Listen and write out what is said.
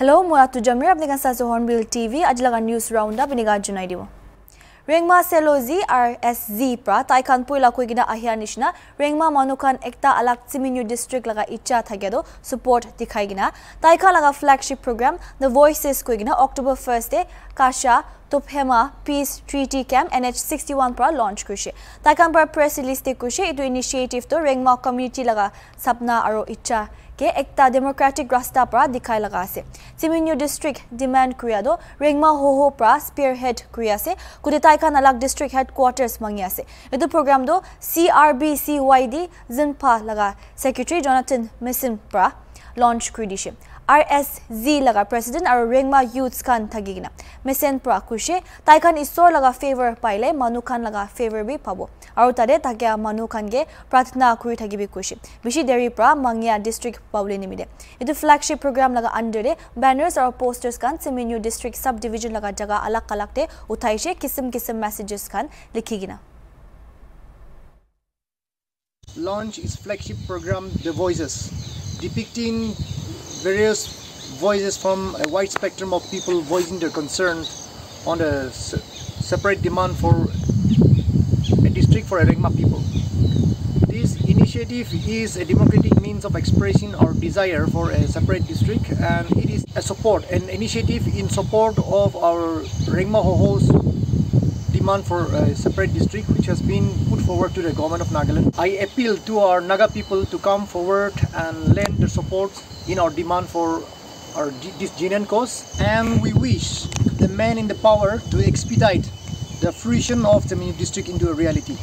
Hello, মই আতু জামিৰ আপুনি কান চাইছে হৰ্ণবিল টিভি আজি লগা নিউজ ৰাউণ্ড আপ আপুনি গাত জনাই দিব ৰেংমা চেলজি আৰ এছ জি পৰা তাইখান পইলা কৈ কিনা আহিয়াৰ নিচিনা ৰেংমা মানুহখান একটা আলাক চিমিনিউ ডিষ্ট্ৰিক্ট লগা ইচ্ছা থাকেতো ছপৰ্ট দেখাই কিনা তাইখান লগা ফ্লেগশ্বিপ প্ৰগ্ৰাম দ্য ভইচেছ কৈ কিনা কাশা তোপহেমা peace treaty camp N H sixty one পৰা লঞ্চ কৰিছে তাইখান পৰা প্ৰেছ ৰিলিজতে কৈছে এইটো ইনিচিয়েটিভটো ৰেংমা কমিউনিটি লগা চাপনা আৰু ইচ্ছা কে একটা ডেম'ক্ৰেটিক ৰাস্তা পৰা দেখাই লগা আছে চিমিনিউ ডিষ্ট্ৰিক্ট ডিমাণ্ড কৰিয়াটো ৰেংমা হো হো পৰা স্পিয়াৰ হেড কৰি আছে গোটেই তাইখান আলাক ডিষ্ট্ৰিক্ট হেড কোৱাৰ্টাৰ্ছ মাঙি আছে এইটো প্ৰগ্ৰামটো C R B C Y D জিনফা লগা ছেক্ৰেটাৰী জনাথন মেচিন পৰা লঞ্চ কৰি দিছে এছ জি লগা প্ৰেচিডেণ্ট আৰু ৰেংমা ইউথছ খান থাকি কিনা মেচেন পৰা কৈছে তাইখান ঈশ্বৰ লগা ফেভাৰ পাইলে মানুহ খান লগা ফেভাৰ বি পাব আৰু তাতে তাকে মানুহ খানকে প্ৰাৰ্থনা কৰি থাকিবি কৈছে বেছি দেৰিৰ পৰা মাঙিয়া ডিষ্ট্ৰিক্ট পাবলৈ নিমিলে এইটো ফ্লেগশ্বিপ প্ৰগ্ৰাম লগা আণ্ডাৰে বেনাৰ্ছ আৰু পষ্টাৰ্ছ খান চিমিনিউ ডিষ্ট্ৰিক্ট চাব ডিভিজন লগা জেগা আলাক আলাকতে উঠাইছে কিচিম কিচিম মেছেজেছ খান লিখি কিনা launch its flagship program The Voices, depicting various voices from a wide spectrum of people voicing their concern on the separate demand for a district for Erengma people. This initiative is a democratic means of expressing our desire for a separate district and it is a support, an initiative in support of our Rengma Hoho's demand for a separate district which has been put forward to the government of Nagaland. I appeal to our Naga people to come forward and lend their support in our demand for our this genuine cause and we wish the men in the power to expedite the fruition of the district into a reality.